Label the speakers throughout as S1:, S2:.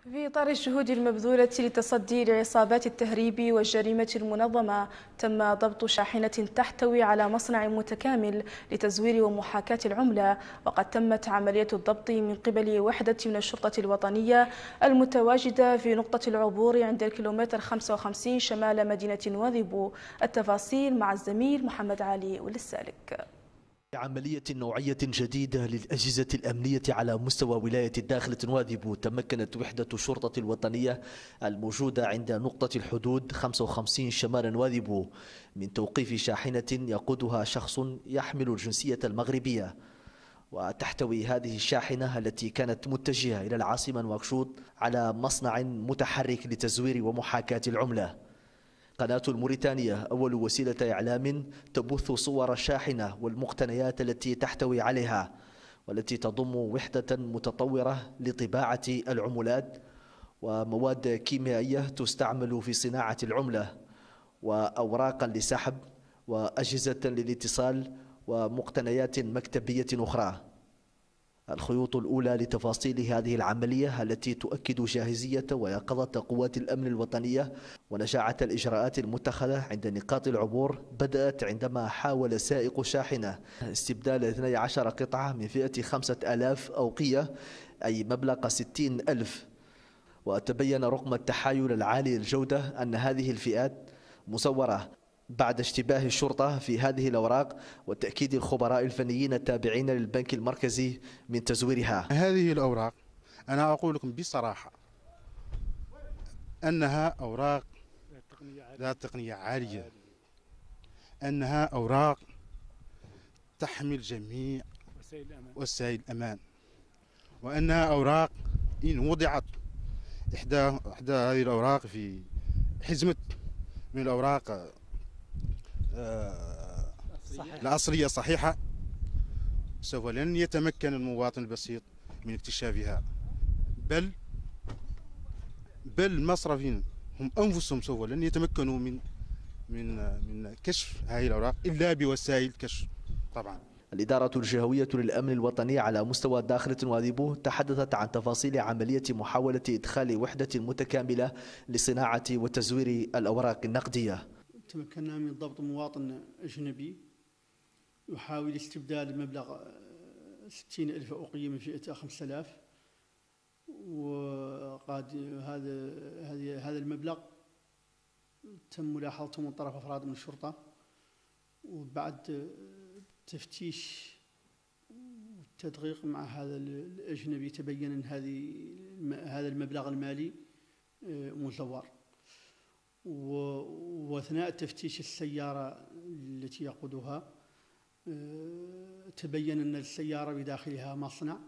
S1: في إطار الجهود المبذولة لتصدي لعصابات التهريب والجريمة المنظمة تم ضبط شاحنة تحتوي على مصنع متكامل لتزوير ومحاكاة العملة. وقد تمت عملية الضبط من قبل وحدة من الشرطة الوطنية المتواجدة في نقطة العبور عند الكيلومتر 55 شمال مدينة واذبو التفاصيل مع الزميل محمد علي وللسالك.
S2: عملية نوعية جديدة للأجهزة الأمنية على مستوى ولاية الداخل تنواذب تمكنت وحدة الشرطة الوطنية الموجودة عند نقطة الحدود 55 شمال نواذب من توقيف شاحنة يقودها شخص يحمل الجنسية المغربية. وتحتوي هذه الشاحنة التي كانت متجهة إلى العاصمة نواكشوط على مصنع متحرك لتزوير ومحاكاة العملة. قناة الموريتانية أول وسيلة إعلام تبث صور الشاحنة والمقتنيات التي تحتوي عليها والتي تضم وحدة متطورة لطباعة العملات ومواد كيميائية تستعمل في صناعة العملة وأوراقا لسحب وأجهزة للاتصال ومقتنيات مكتبية أخرى. الخيوط الأولى لتفاصيل هذه العملية التي تؤكد جاهزية ويقظة قوات الأمن الوطنية ونجاعة الإجراءات المتخذة عند نقاط العبور بدأت عندما حاول سائق شاحنة استبدال 12 قطعة من فئة 5000 أوقية أي مبلغ 60 ألف. وتبين رغم التحايل العالي الجودة أن هذه الفئات مصورة بعد اشتباه الشرطة في هذه الأوراق وتأكيد الخبراء الفنيين التابعين للبنك المركزي من تزويرها.
S3: هذه الأوراق أنا أقول لكم بصراحة أنها أوراق ذات تقنية عالية. أنها أوراق تحمل جميع وسائل الأمان. وأنها أوراق إن وضعت إحدى إحدى هذه الأوراق في حزمة من الأوراق الأصلية صحيحة. سوف لن يتمكن المواطن البسيط من اكتشافها. بل بل المصرفين هم أنفسهم سوف لن يتمكنوا من من من كشف هذه الأوراق إلا بوسائل كشف طبعا.
S2: الإدارة الجهوية للأمن الوطني على مستوى داخل واذبه تحدثت عن تفاصيل عملية محاولة إدخال وحدة متكاملة لصناعة وتزوير الأوراق النقدية.
S4: تمكنا من ضبط مواطن أجنبي يحاول استبدال مبلغ ستين ألف أوقية من فئة خمسة آلاف. وقاد هذا هذا المبلغ تم ملاحظته من طرف أفراد من الشرطة. وبعد تفتيش والتدقيق مع هذا الأجنبي تبين أن هذه هذا المبلغ المالي آه، مزور. واثناء تفتيش السيارة التي يقودها آه، تبين أن السيارة بداخلها مصنع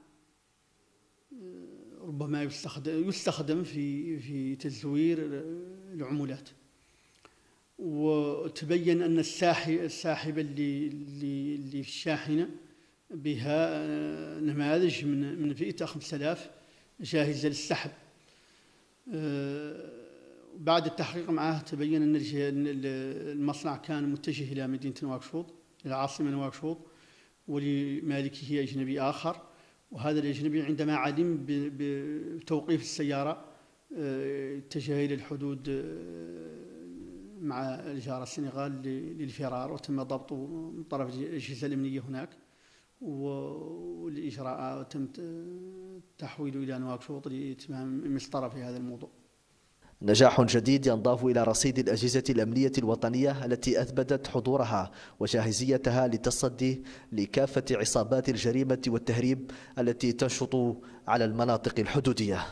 S4: آه، ربما يستخدم يستخدم في في تزوير العمولات. وتبين أن الساحبه اللي اللي في الشاحنة بها آه، نماذج من من فئة 5000 جاهزة للسحب. بعد التحقيق معه تبين أن المصنع كان متجه إلى مدينة نواكشوط إلى العاصمه نواكشوط ولمالكه أجنبي آخر. وهذا الاجنبي عندما علم بتوقيف السيارة آه، اتجه إلى الحدود آه، مع الجاره السنغال للفرار وتم ضبطه من طرف الاجهزه الامنيه هناك. والإجراء تم تحويله إلى نواكشوط لإتمام مسطرة في هذا الموضوع.
S2: نجاح جديد ينضاف إلى رصيد الأجهزة الأمنية الوطنية التي أثبتت حضورها وجاهزيتها للتصدي لكافة عصابات الجريمة والتهريب التي تنشط على المناطق الحدودية.